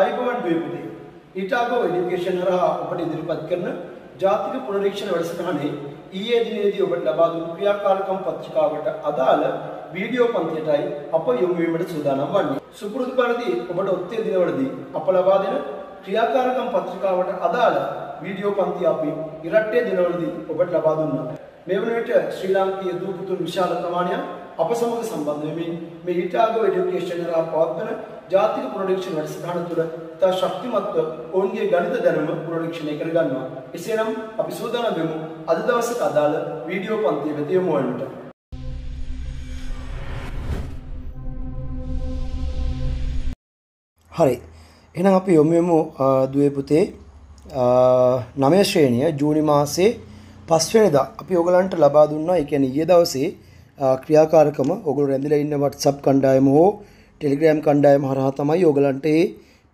අයිබවන් ද්වීපුදේ ඊටාගෝ education හරහා ඔබට ඉදිරිපත් කරන ජාතික පුනරීක්ෂණ වැඩසටහනේ ඊයේ දිනේදී ඔබට ලබා දුන් ක්‍රියාකාරකම් පත්‍රිකාවට අදාළ වීඩියෝ පන්තියටයි අප යොමු වීමට සූදානම් වන්නේ. සුපුරුදු පරිදි ඔබට ඔත්තේ දිනවලදී අප ලබා දෙන ක්‍රියාකාරකම් පත්‍රිකාවට අදාළ වීඩියෝ පන්ති අපි ඉරට්ටේ දිනවලදී ඔබට ලබා දුන්නා. මේ වන විට ශ්‍රී ලාංකීය දූපුතුන් විශාල ප්‍රමාණයක් අප සමග සම්බන්ධ වෙමින් මේ ඊටාගෝ එඩියුකේෂන් හරහා පවත්වන ජාතික පුනරීක්ෂණ වැඩසටහන තුළ තා ශක්තිමත්ව ඔවුන්ගේ ගණිත දැනුම පුනරීක්ෂණය කරගන්නවා. එසේනම් අපි සූදානම් වෙමු අද දවසට අදාළ වීඩියෝ පන්තිය වෙත යොමු වන්නට. හරි. එහෙනම් අපි යොමු වෙමු දුවේ පුතේ නවය ශ්‍රේණිය ජූනි මාසේ පස්වෙනිදා අපි ඔයගලන්ට ලබා දුන්නා. ඒ කියන්නේ ඊයේ දවසේ ක්‍රියාකාරකම ඔයගොල්ලෝ රැඳිලා ඉන්න WhatsApp කණ්ඩායම හෝ Telegram කණ්ඩායම හරහා තමයි ඔයගලන්ට මේ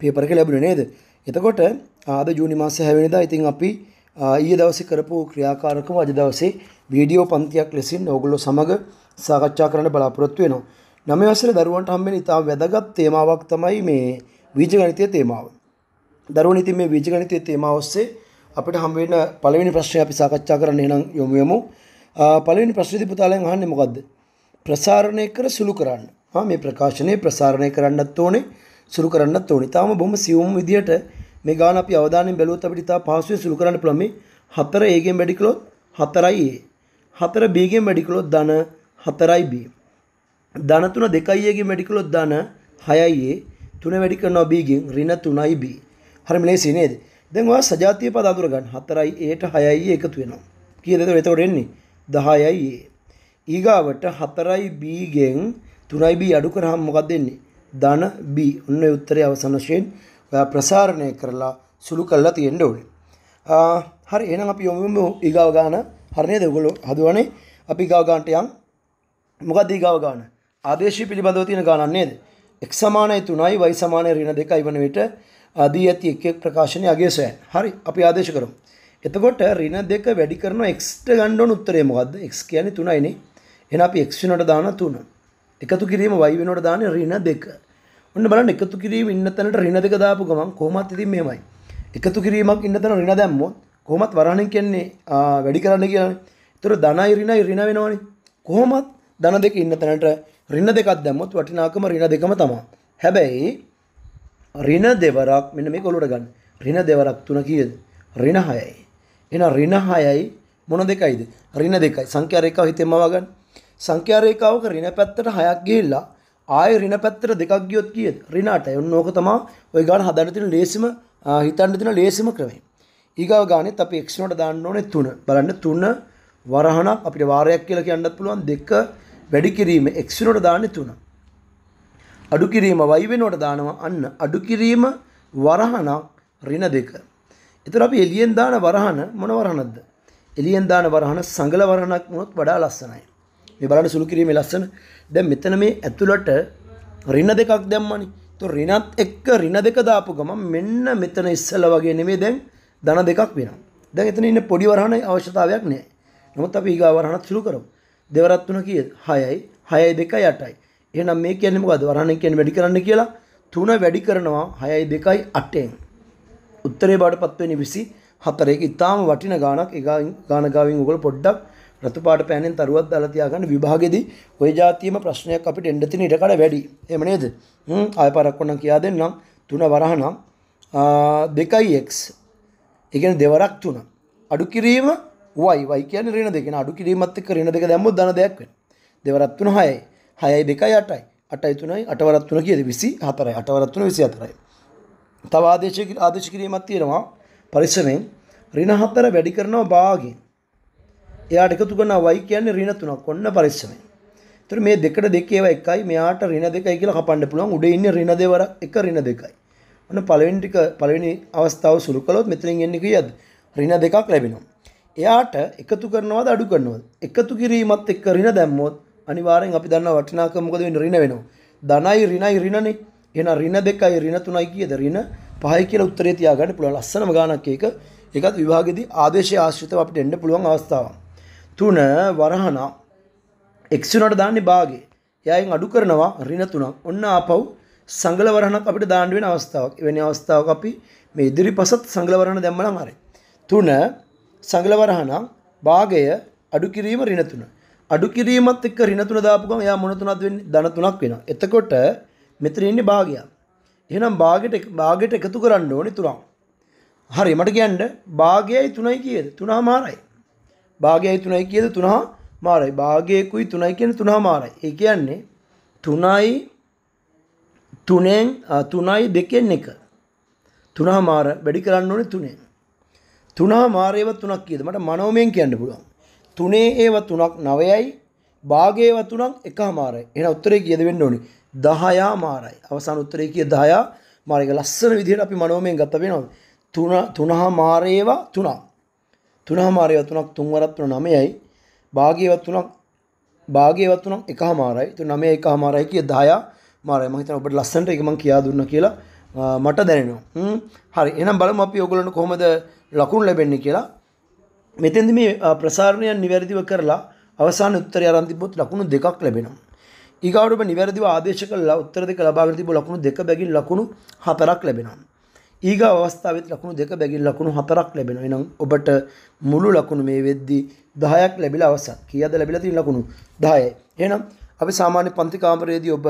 පේපර් එක ලැබුණේ නේද? එතකොට අද ජූනි මාසේ 6 වෙනිදා ඉතින් අපි ඊයේ දවසේ කරපු ක්‍රියාකාරකම අද දවසේ වීඩියෝ පන්තියක් ලෙසින් ඔයගොල්ලෝ සමග සාකච්ඡා කරන්න බලාපොරොත්තු වෙනවා. නවය වසරේ දරුවන්ට හම්බෙන ඉතා වැදගත් තේමාවක් තමයි මේ බීජගණිතයේ තේමාව. දරුවෝ ඉතින් මේ බීජගණිතයේ තේමාව ඔස්සේ අපිට හම් වෙන පළවෙනි ප්‍රශ්නය අපි සාකච්ඡා කරන්න එහෙනම් යොමු වෙමු. පළවෙනි ප්‍රශ්නේදී පුතාලෙන් අහන්නේ මොකද්ද? ප්‍රසාරණය කර සුළු කරන්න. හා මේ ප්‍රකාශනය ප්‍රසාරණය කරන්නත් ඕනේ සුළු කරන්නත් ඕනේ. තාම බොහොම සියුම් විදියට මේ ගාන අපි අවධානයෙන් බැලුවොත් අපිට ඉතා පහසුවෙන් සුළු කරන්න පුළුවන් මේ 4 a ගෙන් වැඩි කළොත් 4යි a. 4 b ගෙන් වැඩි කළොත් ධන 4යි b. ධන 3 2යි a ගෙන් වැඩි කළොත් ධන 6යි a. 3 වැඩි කරනවා b ගෙන් ඍණ 3යි b. හරිම ලේසි නේද? දැන් ඔයා සජාතීය පද අඳුර ගන්න. 4යි a ට 6යි a එකතු වෙනවා. කීයද එතකොට එන්නේ? 10යි a. ඊගාවට 4යි b ගෙන් 3යි b අඩු කරාම මොකක්ද එන්නේ? ධන b. ඔන්න ඒ උත්තරේ අවසන් වශයෙන් ඔයා ප්‍රසාරණය කරලා සුළු කරලා තියෙන්න ඕනේ. හරි එහෙනම් අපි යමු ඊගාව ගාන. හරි නේද? ඔයගොල්ලෝ හදුවනේ අපි ඊගාව ගානට යන්. මොකක්ද ඊගාව ගාන? ආදේශී පිළිබඳව තියෙන ගානක් නේද? x සමානයි 3යි y සමානයි ඍණ 2යි වන විට දී ඇති එක් එක් ප්‍රකාශනයේ අගය සොයන්න. හරි අපි ආදේශ කරමු. එතකොට ඍණ 2 වැඩි කරන x ට ගන්න ඕන උත්තරේ මොකද්ද? x කියන්නේ 3යි නේ. එහෙනම් අපි x වෙනකොට දාන 3. එකතු කිරීම y වෙනකොට දාන්නේ ඍණ 2. ඔන්න බලන්න එකතු කිරීම ඉන්න තැනට ඍණ 2 දාපු ගමන් කොහොමත් ඉතින් මෙහෙමයි. එකතු කිරීමක් ඉන්න තැන ඍණ දැම්මොත් කොහොමත් වරහණෙන් කියන්නේ වැඩි කරන්න කියලානේ. ඒතර ධනයි ඍණයි ඍණ වෙනවනේ. කොහොමත් ධන දෙක ඉන්න තැනට ඍණ දෙකක් දැම්මොත් වටිනාකම ඍණ දෙකම තමයි. හැබැයි ඍණ දෙවරක් මෙන්න මේක ඔලුවට ගන්න. ඍණ දෙවරක් තුන කීයද? ඍණ 6යි. එහෙනම් ඍණ 6යි මොන දෙකයිද? ඍණ දෙකයි. සංඛ්‍යා රේඛාව හිතෙන්ම වගන්න. සංඛ්‍යා රේඛාවක ඍණ පැත්තට 6ක් ගිහිල්ලා ආයෙ ඍණ පැත්තට දෙකක් ගියොත් කීයද? ඍණ 8යි. ඔන්න ඕක තමයි ওই ගාන හදන්න තියෙන ලේසිම හිතන්න තියෙන ලේසිම ක්‍රමය. ඊගාව ගානෙත් අපි x වලට දාන්න ඕනේ 3. බලන්න 3 වරහණක් අපිට වාරයක් කියලා කියන්නත් පුළුවන් දෙක වැඩි කිරීම x වෙනකොට දාන්නේ 3. අඩු කිරීම y වෙනකොට දානවා අන්න අඩු කිරීම වරහණක් ඍණ 2. ඒතර අපි එළියෙන් දාන වරහණ මොන වරහණක්ද? එළියෙන් දාන වරහණ සංගල වරහණක් වුණොත් වඩා ලස්සනයි. මේ බලන්න සුළු කිරීමේ ලස්සන. දැන් මෙතන මේ ඇතුළට ඍණ දෙකක් දැම්මනේ. તો ඍණත් එක්ක ඍණ දෙක දාපු ගමන් මෙන්න මෙතන ඉස්සලා වගේ නෙමෙයි දැන් ධන දෙකක් වෙනවා. දැන් එතන ඉන්න පොඩි වරහණ අවශ්‍යතාවයක් නැහැ. නමුත් අපි ඊගා වරහණත් සුළු කරමු. දෙවරක් තුන කීයද? 6යි. 6යි 2යි 8යි. එහෙනම් මේ කියන්නේ මොකද්ද? වරහණෙන් කියන්නේ වැඩි කරන්න කියලා. 3 වැඩි කරනවා 6යි 2යි 8ෙන්. උත්තරේ බාටපත් වෙන්නේ 24. ඒක ඉතාම වටින ගාණක්. ඒ ගාණ ගාවින් ඔයගොල්ලෝ පොඩ්ඩක් රතුපාට පෑනෙන් තරුවක් දාලා තියාගන්න විභාගෙදී ওই જાතියෙම ප්‍රශ්නයක් අපිට එන්න තියෙන ඉඩ කඩ වැඩි. එහෙම නේද? හ්ම් ආය පාරක් වුණා කියා දෙන්නම්. තුන වරහනම් 2x. ඒ කියන්නේ දෙවරක් තුන. අඩු කිරීම y y කියන්නේ ඍණ දෙක. අඩු කිරීමත් එක්ක ඍණ දෙක දැම්මොත් ධන දෙයක් වෙනවා. දෙවරක් තුන 6යි. 6යි 2යි 8යි. 8යි 3යි 8 වරක් තුන කියද 24යි. 8 වරක් තුන 24යි. තව ආදේශ ආදේශ කිරීමක් තියෙනවා පරිස්සමෙන් ඍණ 4 වැඩි කරනවා භාගයෙන් එයාට එකතු කරනවා y කියන්නේ ඍණ 3ක්. ඔන්න පරිස්සමෙන්. ඒතර මේ දෙකට දෙකේ ඒවා එකයි. මෙයාට ඍණ දෙකයි කියලා කපන්න පුළුවන්. උඩ ඉන්නේ ඍණ දෙවරක් එක ඍණ දෙකයි. ඔන්න පළවෙනි ටික පළවෙනි අවස්ථාව සුළු කළොත් මෙතනින් එන්නේ කීයද? ඍණ දෙකක් ලැබෙනවා. එයාට එකතු කරනවද අඩු කරනවද? එකතු කිරීමත් එක්ක ඍණ දැම්මොත් අනිවාර්යෙන් අපි දන්නවා වටිනාකම මොකද වෙන්නේ ඍණ වෙනවා. ධනයි ඍණයි ඍණනේ. එහෙනම් ඍණ දෙකයි ඍණ තුනයි කීයද? ඍණ පහයි කියලා උත්තරේ තියාගන්න පුළුවන්. ලස්සනම ගානක් ඒක. ඒකත් විභාගෙදී ආදේශය ආශ්‍රිතව අපිට එන්න පුළුවන් අවස්ථාවක්. තුන වරහණ x උනට දාන්නේ භාගේ. එයායින් අඩු කරනවා ඍණ තුනක්. ඔන්න ආපහු සංගලවරහණක් අපිට දාන්න වෙන අවස්ථාවක්. එවැනි අවස්ථාවක අපි මේ ඉදිරිපසත් සංගලවරහණ දැම්මනම් හරි. තුන සංගලවරහණක් භාගය අඩු කිරීම ඍණ තුන. අඩු කිරීමත් එක්ක ඍණ තුන දාපු ගමන් එයා මොන තුනක්ද වෙන්නේ? ධන තුනක් වෙනවා. එතකොට මෙතන ඉන්නේ භාගයක්. එහෙනම් භාගයට භාගයට එකතු කරන්න ඕනේ තුනක්. හරි මට කියන්න භාගයයි තුනයි කියද? තුනමාරයි. භාගයයි තුනයි කියද? තුනමාරයි. භාගයකුයි තුනයි කියන්නේ තුනමාරයි. ඒ කියන්නේ තුනයි තුනෙන් තුනයි දෙකෙන් එක. තුනමාර වැඩි කරන්න ඕනේ තුනෙන්. තුනමාරේව තුනක් කියද? මට මනෝමයෙන් කියන්න පුළුවන්. තුනේ ඒව තුනක් 9යි භාගයේව තුනක් එකමාරයි. එහෙනම් උත්තරේ කීයද වෙන්න ඕනේ? 10 මාරයි. අවසාන උත්තරේ කීය 10 මාරයි. ඒක ලස්සන විදිහට අපි මනෝමයෙන් ගත්ත වෙනවා. තුන තුනහ මාරේව තුනක්. තුනහ මාරේව තුනක් තුන් වරක් තුන 9යි. භාගයේව තුනක් භාගයේව තුනක් එකමාරයි. ඒ 9 එකමාරයි කිය 10 මාරයි. මම හිතනවා ඔබට ලස්සනට ඒක මම කියා දුන්නා කියලා මට දැනෙනවා. හ්ම්. හරි. එහෙනම් බලමු අපි ඔයගොල්ලන්ට කොහොමද ලකුණු ලැබෙන්නේ කියලා. මෙතෙන්දි මේ ප්‍රසාරණයන් නිවැරදිව කරලා අවසාන උත්තරය අරන් තිබ්බොත් ලකුණු දෙකක් ලැබෙනවා. ඊගාවට ඔබ නිවැරදිව ආදේශ කළා උත්තර දෙක ලබාගෙන තිබු ලකුණු දෙක බැගින් ලකුණු හතරක් ලැබෙනවා. ඊගාව අවස්ථාවෙත් ලකුණු දෙක බැගින් ලකුණු හතරක් ලැබෙනවා. එහෙනම් ඔබට මුළු ලකුණු මේ වෙද්දී 10ක් ලැබිලා අවසන්. කීයද ලැබිලා තියෙන ලකුණු? 10යි. එහෙනම් අපි සාමාන්‍ය පන්ති කාමරයේදී ඔබ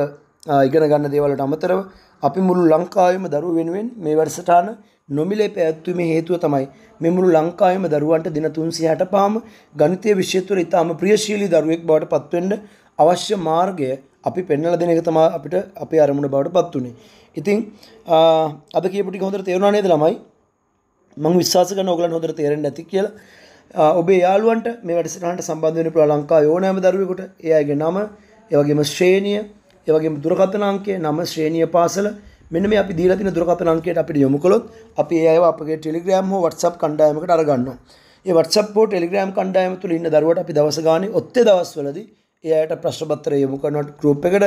ඉගෙන ගන්න දේවල් වලට අමතරව අපි මුළු ලංකාවෙම දරුවෝ වෙනුවෙන් මේ වැඩසටහන නොමිලේ පැවැත්වීමේ හේතුව තමයි මේ මුළු ලංකාවෙම දරුවන්ට දින 365ම ගණිතීය විෂය තුළ ඉතාම ප්‍රියශීලී දරුවෙක් බවට පත්වෙන්න අවශ්‍ය මාර්ගය අපි පෙන්වලා දෙන එක තමයි අපිට අපේ අරමුණ බවට පත් උනේ. ඉතින් අද කියපු ටික හොඳට තේරුණා නේද ළමයි? මම විශ්වාස කරනවා ඔයගලන්ට හොඳට තේරෙන්නේ නැති කියලා. ඔබේ යාළුවන්ට මේ වැඩසටහනට සම්බන්ධ වෙන්න පුළුවන් ලංකාවේ ඕනෑම දරුවෙකුට ඒ අයගේ නම, ඒ වගේම ශ්‍රේණිය, ඒ වගේම දුරකථන අංකය, නම, ශ්‍රේණිය, පාසල මෙන්න මේ අපි දීලා තියෙන දුරකථන අංකයට අපිට යොමු කළොත් අපි ඒ අයව අපගේ Telegram හෝ WhatsApp කණ්ඩායමකට අරගන්නවා. ඒ WhatsApp හෝ Telegram කණ්ඩායම තුල ඉන්න දරුවට අපි දවස ගානේ ඔත්තේ දවස්වලදී ඒ අයට ප්‍රශ්න පත්‍රය යොමු කරනවට ගෲප් එකට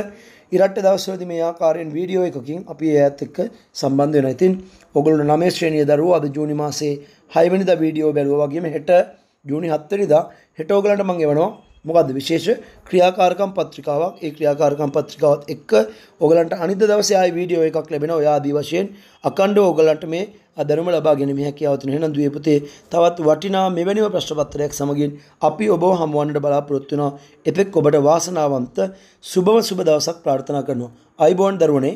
ඉරට්ට දවස්වලදී මේ ආකාරයෙන් වීඩියෝ එකකින් අපි ඒ අයත් එක්ක සම්බන්ධ වෙනවා. ඉතින් ඔයගොල්ලෝ 9 ශ්‍රේණිය දරුවෝ අද ජූනි මාසේ 6 වෙනිදා වීඩියෝ බැලුවා වගේම හෙට ජූනි 7 වෙනිදා හෙට ඔයගලන්ට මම එවනවා මොකද්ද විශේෂ ක්‍රියාකාරකම් පත්‍රිකාවක් ඒ ක්‍රියාකාරකම් පත්‍රිකාවත් එක්ක ඔයගලන්ට අනිත් දවසේ ආයි වීඩියෝ එකක් ලැබෙනවා ඔය ආදී වශයෙන් අකණ්ඩව ඔයගලන්ට මේ දැනුම ලබා ගැනීම හැකියාව තියෙන. එහෙනම් දුවේ පුතේ තවත් වටිනා මෙවැනිම ප්‍රශ්න පත්‍රයක් සමගින් අපි ඔබව හමුවන්නට බලාපොරොත්තු වෙනවා. එතෙක් ඔබට වාසනාවන්ත සුබම සුබ දවසක් ප්‍රාර්ථනා කරනවා. අයිබෝන් දරුවනේ